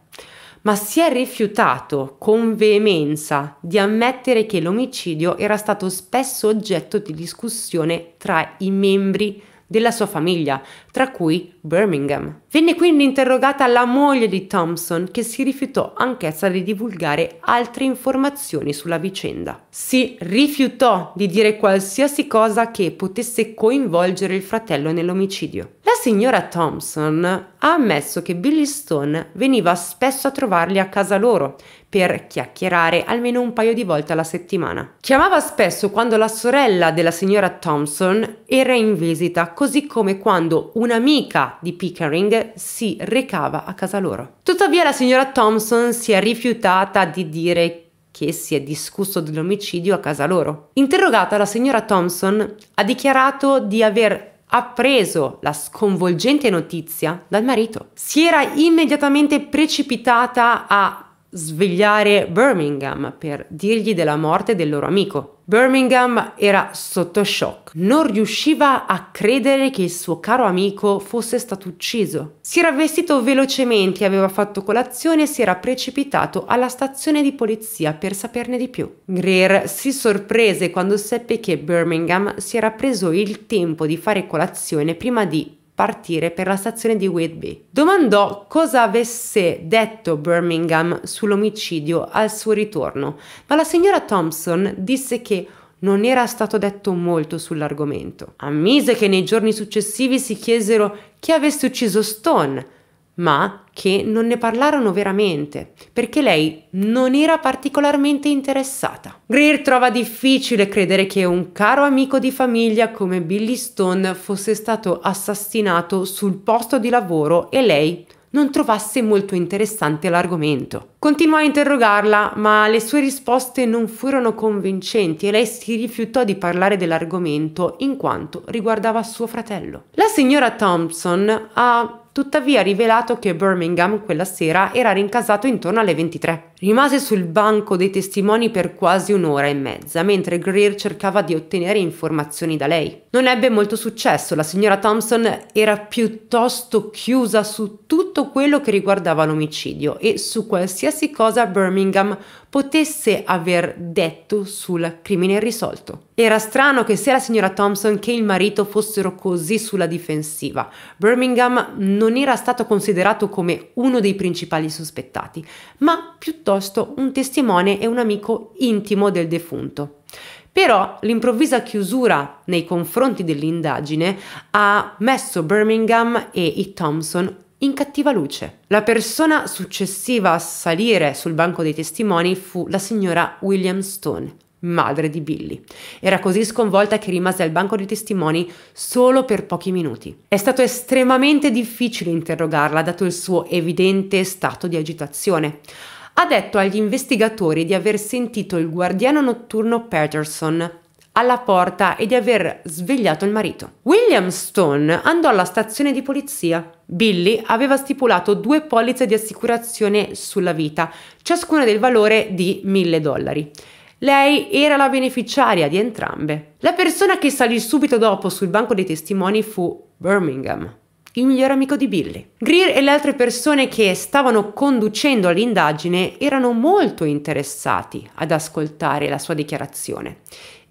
Ma si è rifiutato con veemenza di ammettere che l'omicidio era stato spesso oggetto di discussione tra i membri della sua famiglia, tra cui Birmingham. Venne quindi interrogata la moglie di Thompson, che si rifiutò anch'essa di divulgare altre informazioni sulla vicenda. Si rifiutò di dire qualsiasi cosa che potesse coinvolgere il fratello nell'omicidio. Signora Thompson ha ammesso che Billy Stone veniva spesso a trovarli a casa loro per chiacchierare almeno un paio di volte alla settimana. Chiamava spesso quando la sorella della signora Thompson era in visita, così come quando un'amica di Pickering si recava a casa loro. Tuttavia la signora Thompson si è rifiutata di dire che si è discusso dell'omicidio a casa loro. Interrogata, la signora Thompson ha dichiarato di aver appreso la sconvolgente notizia dal marito. Si era immediatamente precipitata a svegliare Birmingham per dirgli della morte del loro amico. Birmingham era sotto shock, non riusciva a credere che il suo caro amico fosse stato ucciso. Si era vestito velocemente, aveva fatto colazione e si era precipitato alla stazione di polizia per saperne di più. Greer si sorprese quando seppe che Birmingham si era preso il tempo di fare colazione prima di partire per la stazione di Whitby. Domandò cosa avesse detto Birmingham sull'omicidio al suo ritorno, ma la signora Thompson disse che non era stato detto molto sull'argomento. Ammise che nei giorni successivi si chiesero chi avesse ucciso Stone, ma che non ne parlarono veramente, perché lei non era particolarmente interessata. Greer trova difficile credere che un caro amico di famiglia come Billy Stone fosse stato assassinato sul posto di lavoro e lei non trovasse molto interessante l'argomento. Continuò a interrogarla, ma le sue risposte non furono convincenti e lei si rifiutò di parlare dell'argomento in quanto riguardava suo fratello. La signora Thompson ha tuttavia rivelato che Birmingham quella sera era rincasato intorno alle 23. Rimase sul banco dei testimoni per quasi un'ora e mezza, mentre Greer cercava di ottenere informazioni da lei. Non ebbe molto successo, la signora Thompson era piuttosto chiusa su tutto quello che riguardava l'omicidio e su qualsiasi cosa Birmingham potesse aver detto sul crimine irrisolto. Era strano che sia la signora Thompson che il marito fossero così sulla difensiva. Birmingham non era stato considerato come uno dei principali sospettati, ma piuttosto un testimone e un amico intimo del defunto. Però l'improvvisa chiusura nei confronti dell'indagine ha messo Birmingham e i Thompson in cattiva luce. La persona successiva a salire sul banco dei testimoni fu la signora William Stone, madre di Billy. Era così sconvolta che rimase al banco dei testimoni solo per pochi minuti. È stato estremamente difficile interrogarla dato il suo evidente stato di agitazione. Ha detto agli investigatori di aver sentito il guardiano notturno Patterson alla porta e di aver svegliato il marito. William Stone andò alla stazione di polizia. Billy aveva stipulato due polizze di assicurazione sulla vita, ciascuna del valore di 1000 dollari. Lei era la beneficiaria di entrambe. La persona che salì subito dopo sul banco dei testimoni fu Birmingham, il migliore amico di Billy. Greer e le altre persone che stavano conducendo l'indagine erano molto interessati ad ascoltare la sua dichiarazione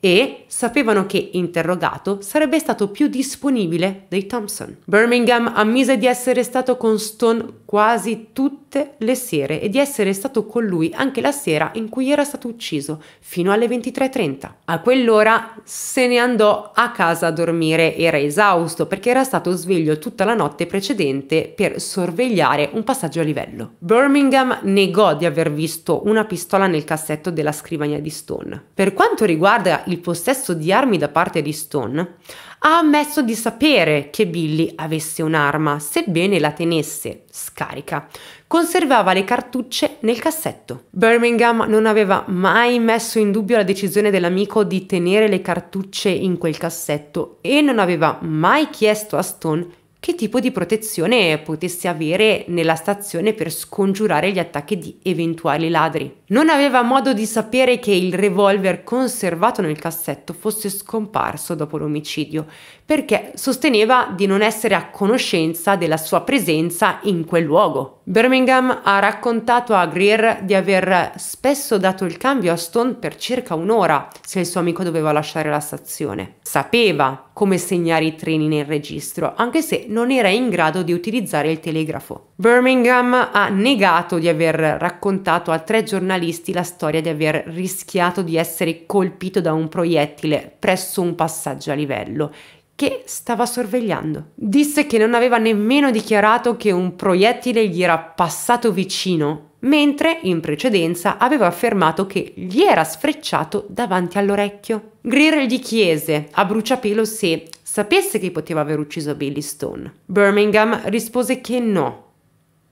e sapevano che, interrogato, sarebbe stato più disponibile dei Thompson. Birmingham ammise di essere stato con Stone quasi tutte le sere e di essere stato con lui anche la sera in cui era stato ucciso, fino alle 23.30. A quell'ora se ne andò a casa a dormire, era esausto perché era stato sveglio tutta la notte precedente per sorvegliare un passaggio a livello. Birmingham negò di aver visto una pistola nel cassetto della scrivania di Stone. Per quanto riguarda il possesso di armi da parte di Stone, ha ammesso di sapere che Billy avesse un'arma, sebbene la tenesse scarica. Conservava le cartucce nel cassetto. Birmingham non aveva mai messo in dubbio la decisione dell'amico di tenere le cartucce in quel cassetto e non aveva mai chiesto a Stone che tipo di protezione potesse avere nella stazione per scongiurare gli attacchi di eventuali ladri. Non aveva modo di sapere che il revolver conservato nel cassetto fosse scomparso dopo l'omicidio, perché sosteneva di non essere a conoscenza della sua presenza in quel luogo. Birmingham ha raccontato a Greer di aver spesso dato il cambio a Stone per circa un'ora se il suo amico doveva lasciare la stazione. Sapeva come segnare i treni nel registro, anche se non era in grado di utilizzare il telegrafo. Birmingham ha negato di aver raccontato a tre giornalisti la storia di aver rischiato di essere colpito da un proiettile presso un passaggio a livello che stava sorvegliando. Disse che non aveva nemmeno dichiarato che un proiettile gli era passato vicino, mentre in precedenza aveva affermato che gli era sfrecciato davanti all'orecchio. Greer gli chiese a bruciapelo se sapesse che poteva aver ucciso Billy Stone. Birmingham rispose che no,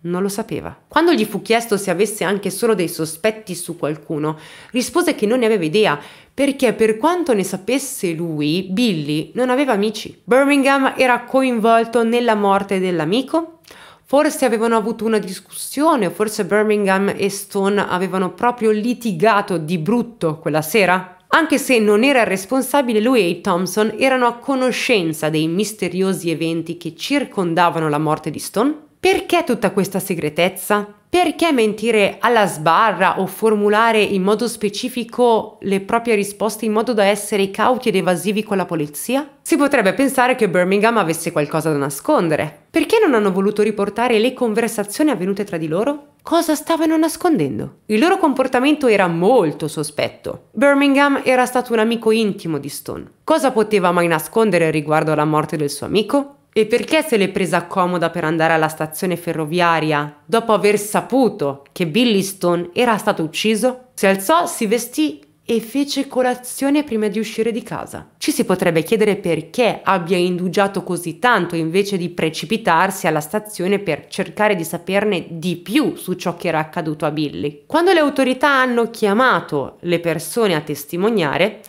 non lo sapeva. Quando gli fu chiesto se avesse anche solo dei sospetti su qualcuno, rispose che non ne aveva idea, perché per quanto ne sapesse lui, Billy non aveva amici. Birmingham era coinvolto nella morte dell'amico? Forse avevano avuto una discussione, forse Birmingham e Stone avevano proprio litigato di brutto quella sera? Anche se non era responsabile, lui e Thompson erano a conoscenza dei misteriosi eventi che circondavano la morte di Stone? Perché tutta questa segretezza? Perché mentire alla sbarra o formulare in modo specifico le proprie risposte in modo da essere cauti ed evasivi con la polizia? Si potrebbe pensare che Birmingham avesse qualcosa da nascondere. Perché non hanno voluto riportare le conversazioni avvenute tra di loro? Cosa stavano nascondendo? Il loro comportamento era molto sospetto. Birmingham era stato un amico intimo di Stone. Cosa poteva mai nascondere riguardo alla morte del suo amico? E perché se l'è presa comoda per andare alla stazione ferroviaria dopo aver saputo che Billy Stone era stato ucciso? Si alzò, si vestì e fece colazione prima di uscire di casa. Ci si potrebbe chiedere perché abbia indugiato così tanto invece di precipitarsi alla stazione per cercare di saperne di più su ciò che era accaduto a Billy. Quando le autorità hanno chiamato le persone a testimoniare,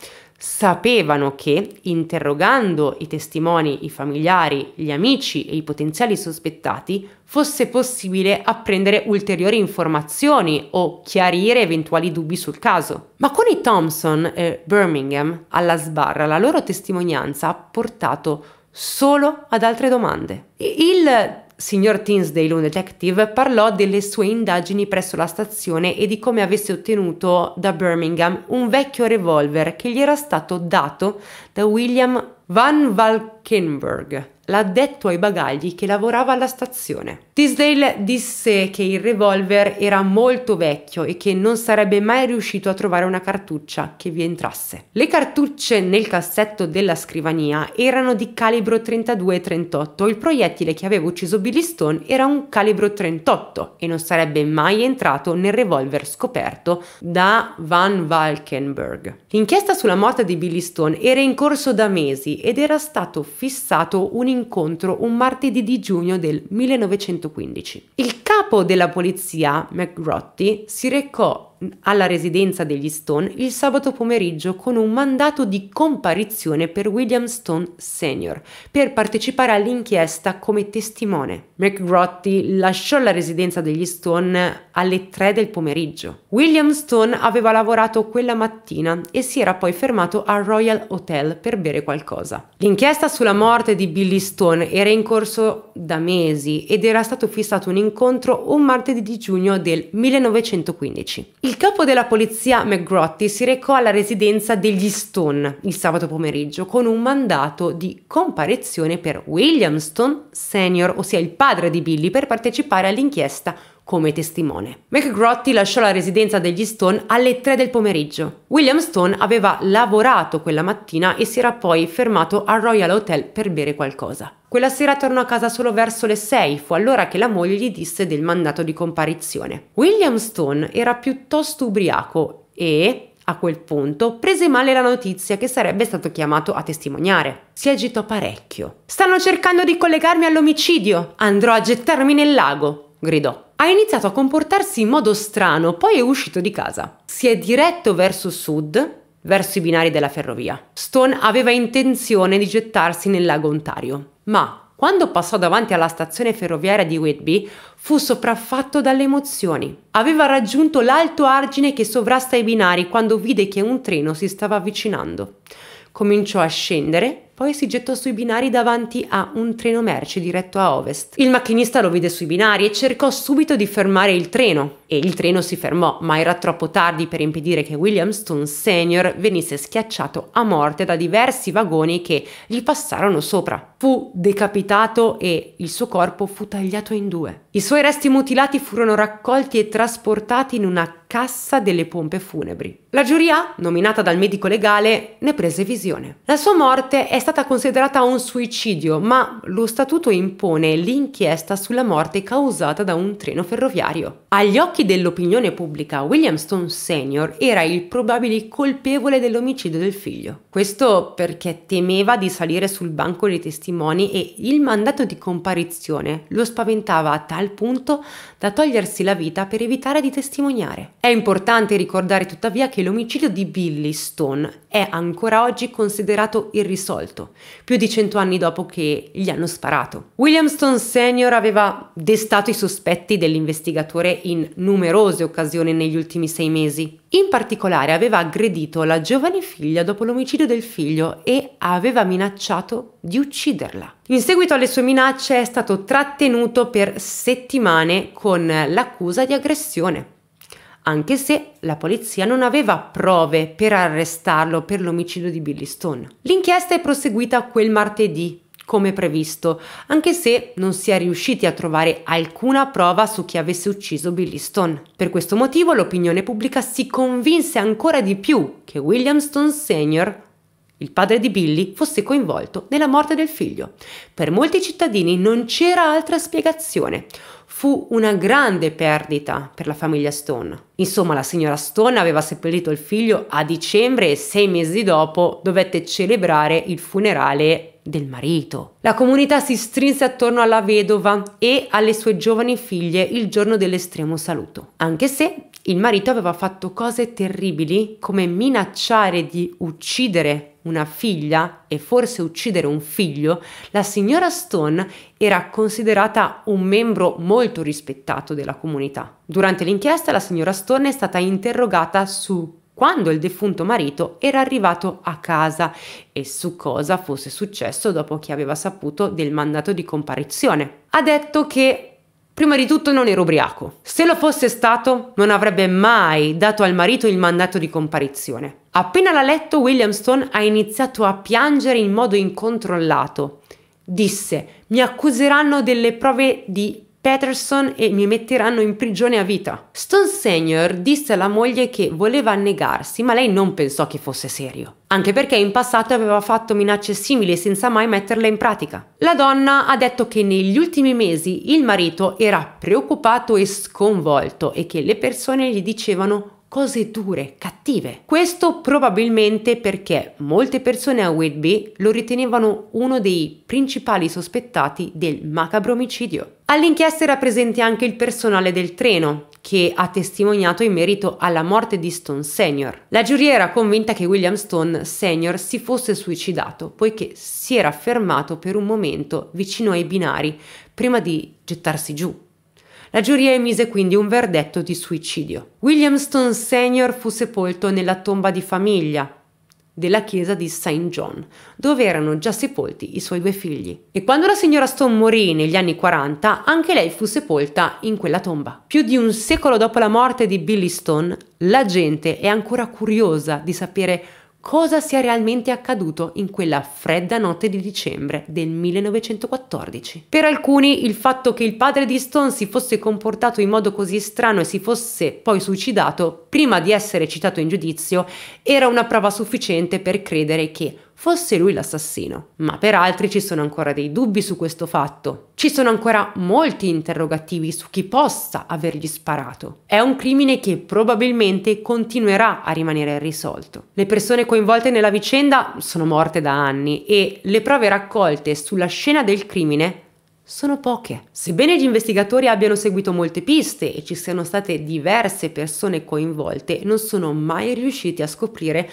sapevano che, interrogando i testimoni, i familiari, gli amici e i potenziali sospettati, fosse possibile apprendere ulteriori informazioni o chiarire eventuali dubbi sul caso. Ma con i Thompson e Birmingham alla sbarra la loro testimonianza ha portato solo ad altre domande. Il signor Tinsdale, un detective, parlò delle sue indagini presso la stazione e di come avesse ottenuto da Birmingham un vecchio revolver che gli era stato dato da William Van Valkenburg, l'addetto ai bagagli che lavorava alla stazione. Tisdale disse che il revolver era molto vecchio e che non sarebbe mai riuscito a trovare una cartuccia che vi entrasse. Le cartucce nel cassetto della scrivania erano di calibro 32 e 38. Il proiettile che aveva ucciso Billy Stone era un calibro 38 e non sarebbe mai entrato nel revolver scoperto da Van Valkenburg. L'inchiesta sulla morte di Billy Stone era in corso da mesi ed era stato fissato un incontro un martedì di giugno del 1915. Il capo della polizia, McGrotty, si recò alla residenza degli Stone il sabato pomeriggio con un mandato di comparizione per William Stone Sr. per partecipare all'inchiesta come testimone. McGrotty lasciò la residenza degli Stone alle 3 del pomeriggio. William Stone aveva lavorato quella mattina e si era poi fermato al Royal Hotel per bere qualcosa. L'inchiesta sulla morte di Billy Stone era in corso da mesi ed era stato fissato un incontro un martedì di giugno del 1915. Il il capo della polizia McGrotty si recò alla residenza degli Stone il sabato pomeriggio con un mandato di comparizione per William Stone Sr., ossia il padre di Billy, per partecipare all'inchiesta come testimone. McGrotty lasciò la residenza degli Stone alle 3 del pomeriggio. William Stone aveva lavorato quella mattina e si era poi fermato al Royal Hotel per bere qualcosa. Quella sera tornò a casa solo verso le 6, fu allora che la moglie gli disse del mandato di comparizione. William Stone era piuttosto ubriaco e, a quel punto prese male la notizia che sarebbe stato chiamato a testimoniare. Si agitò parecchio. Stanno cercando di collegarmi all'omicidio. Andrò a gettarmi nel lago, gridò. Ha iniziato a comportarsi in modo strano, poi è uscito di casa. Si è diretto verso sud, verso i binari della ferrovia. Stone aveva intenzione di gettarsi nel lago Ontario, ma quando passò davanti alla stazione ferroviaria di Whitby, fu sopraffatto dalle emozioni. Aveva raggiunto l'alto argine che sovrasta i binari quando vide che un treno si stava avvicinando. Cominciò a scendere poi si gettò sui binari davanti a un treno merci diretto a ovest. Il macchinista lo vide sui binari e cercò subito di fermare il treno. E il treno si fermò, ma era troppo tardi per impedire che William Stone Sr. venisse schiacciato a morte da diversi vagoni che gli passarono sopra. Fu decapitato e il suo corpo fu tagliato in due. I suoi resti mutilati furono raccolti e trasportati in una cassa delle pompe funebri. La giuria, nominata dal medico legale, ne prese visione. La sua morte è stata considerata un suicidio, ma lo statuto impone l'inchiesta sulla morte causata da un treno ferroviario. Agli occhi dell'opinione pubblica, William Stone Sr. era il probabile colpevole dell'omicidio del figlio. Questo perché temeva di salire sul banco dei testimoni e il mandato di comparizione lo spaventava a tal punto da togliersi la vita per evitare di testimoniare. È importante ricordare tuttavia che l'omicidio di Billy Stone è ancora oggi considerato irrisolto, più di cento anni dopo che gli hanno sparato. William Stone Sr. aveva destato i sospetti dell'investigatore in numerose occasioni negli ultimi sei mesi. In particolare aveva aggredito la giovane figlia dopo l'omicidio del figlio e aveva minacciato di ucciderla. In seguito alle sue minacce è stato trattenuto per settimane con l'accusa di aggressione anche se la polizia non aveva prove per arrestarlo per l'omicidio di Billy Stone. L'inchiesta è proseguita quel martedì, come previsto, anche se non si è riusciti a trovare alcuna prova su chi avesse ucciso Billy Stone. Per questo motivo l'opinione pubblica si convinse ancora di più che William Stone Sr., il padre di Billy, fosse coinvolto nella morte del figlio. Per molti cittadini non c'era altra spiegazione fu una grande perdita per la famiglia Stone. Insomma, la signora Stone aveva seppellito il figlio a dicembre e sei mesi dopo dovette celebrare il funerale del marito. La comunità si strinse attorno alla vedova e alle sue giovani figlie il giorno dell'estremo saluto, anche se il marito aveva fatto cose terribili come minacciare di uccidere una figlia e forse uccidere un figlio, la signora Stone era considerata un membro molto rispettato della comunità. Durante l'inchiesta la signora Stone è stata interrogata su quando il defunto marito era arrivato a casa e su cosa fosse successo dopo che aveva saputo del mandato di comparizione. Ha detto che Prima di tutto non era ubriaco. Se lo fosse stato, non avrebbe mai dato al marito il mandato di comparizione. Appena l'ha letto, William Stone ha iniziato a piangere in modo incontrollato. Disse: Mi accuseranno delle prove di Patterson e mi metteranno in prigione a vita. Stone Senior disse alla moglie che voleva annegarsi, ma lei non pensò che fosse serio, anche perché in passato aveva fatto minacce simili senza mai metterle in pratica. La donna ha detto che negli ultimi mesi il marito era preoccupato e sconvolto e che le persone gli dicevano cose dure, cattive. Questo probabilmente perché molte persone a Whitby lo ritenevano uno dei principali sospettati del macabro omicidio. All'inchiesta era presente anche il personale del treno, che ha testimoniato in merito alla morte di Stone Sr. La giuria era convinta che William Stone Sr. si fosse suicidato, poiché si era fermato per un momento vicino ai binari prima di gettarsi giù. La giuria emise quindi un verdetto di suicidio. William Stone Sr. fu sepolto nella tomba di famiglia della chiesa di St. John, dove erano già sepolti i suoi due figli. E quando la signora Stone morì negli anni 40, anche lei fu sepolta in quella tomba. Più di un secolo dopo la morte di Billy Stone, la gente è ancora curiosa di sapere cosa sia realmente accaduto in quella fredda notte di dicembre del 1914. Per alcuni il fatto che il padre di Stone si fosse comportato in modo così strano e si fosse poi suicidato prima di essere citato in giudizio era una prova sufficiente per credere che fosse lui l'assassino, ma per altri ci sono ancora dei dubbi su questo fatto. Ci sono ancora molti interrogativi su chi possa avergli sparato. È un crimine che probabilmente continuerà a rimanere irrisolto. Le persone coinvolte nella vicenda sono morte da anni e le prove raccolte sulla scena del crimine sono poche. Sebbene gli investigatori abbiano seguito molte piste e ci siano state diverse persone coinvolte, non sono mai riusciti a scoprire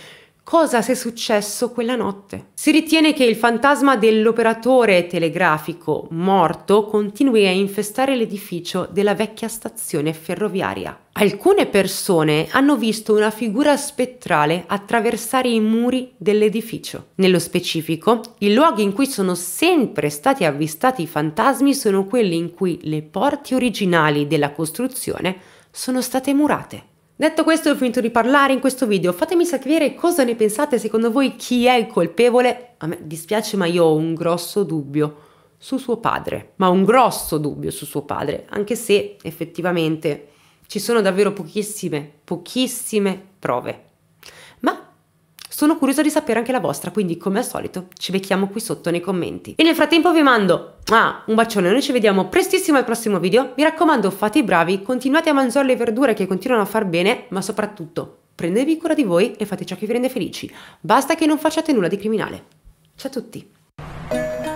cosa sia successo quella notte. Si ritiene che il fantasma dell'operatore telegrafico morto continui a infestare l'edificio della vecchia stazione ferroviaria. Alcune persone hanno visto una figura spettrale attraversare i muri dell'edificio. Nello specifico, i luoghi in cui sono sempre stati avvistati i fantasmi sono quelli in cui le porte originali della costruzione sono state murate. Detto questo ho finito di parlare in questo video, fatemi sapere cosa ne pensate, secondo voi chi è il colpevole? A me dispiace ma io ho un grosso dubbio su suo padre, ma un grosso dubbio su suo padre, anche se effettivamente ci sono davvero pochissime, pochissime prove. Sono curiosa di sapere anche la vostra, quindi come al solito ci becchiamo qui sotto nei commenti. E nel frattempo vi mando ah, un bacione, noi ci vediamo prestissimo al prossimo video. Mi raccomando, fate i bravi, continuate a mangiare le verdure che continuano a far bene, ma soprattutto prendetevi cura di voi e fate ciò che vi rende felici. Basta che non facciate nulla di criminale. Ciao a tutti!